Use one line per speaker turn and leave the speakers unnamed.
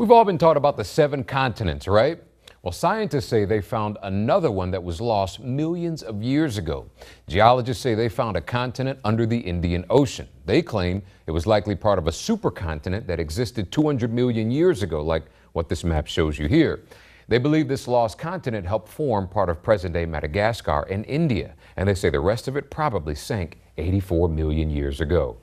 We've all been taught about the seven continents, right? Well, scientists say they found another one that was lost millions of years ago. Geologists say they found a continent under the Indian Ocean. They claim it was likely part of a supercontinent that existed 200 million years ago, like what this map shows you here. They believe this lost continent helped form part of present day Madagascar and India, and they say the rest of it probably sank 84 million years ago.